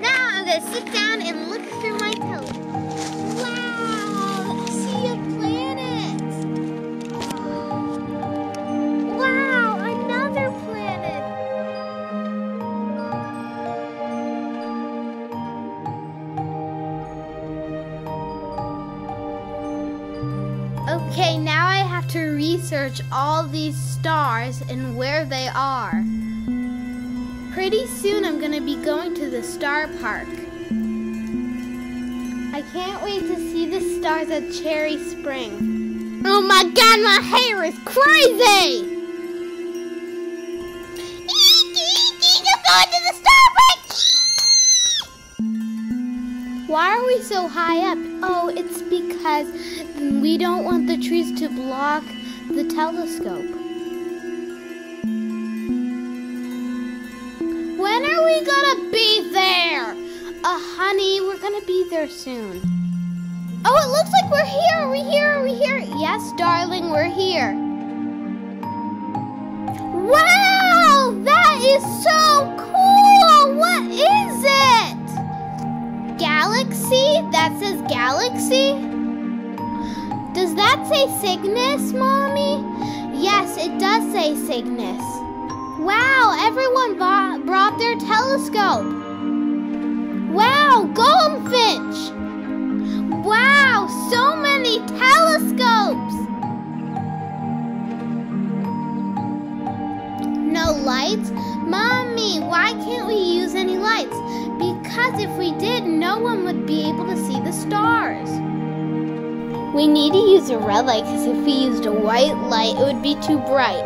Now I'm gonna sit down and look through my telescope. Wow, see a planet. Wow, another planet. Okay, now I have to research all these stars and where they are. Pretty soon I'm gonna be going to the star park. I can't wait to see the stars at Cherry Spring. Oh my god, my hair is crazy! Going to! Why are we so high up? Oh, it's because we don't want the trees to block the telescope. We gonna be there? Uh, honey, we're gonna be there soon. Oh, it looks like we're here. Are we here? Are we here? Yes, darling, we're here. Wow, that is so cool. What is it? Galaxy? That says galaxy? Does that say Cygnus, Mommy? Yes, it does say Cygnus. Wow, everyone bought, be able to see the stars. We need to use a red light because if we used a white light, it would be too bright.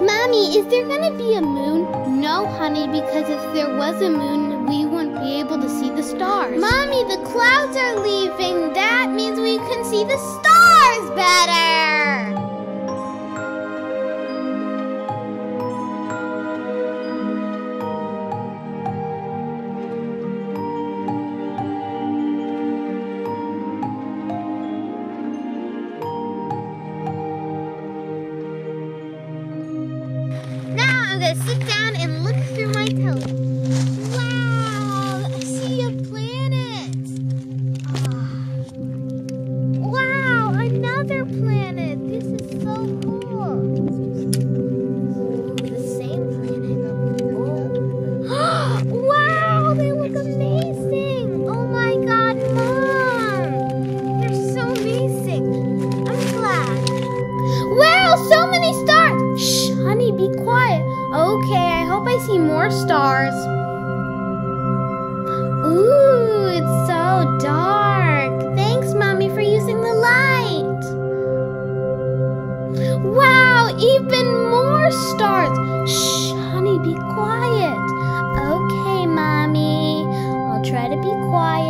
Mommy, is there going to be a moon? No, honey, because if there was a moon, we wouldn't be able to see the stars. Mommy, the clouds are leaving. That means we can see the stars better. Gonna sit down and Okay, I hope I see more stars. Ooh, it's so dark. Thanks, Mommy, for using the light. Wow, even more stars. Shh, honey, be quiet. Okay, Mommy. I'll try to be quiet.